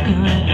sugar.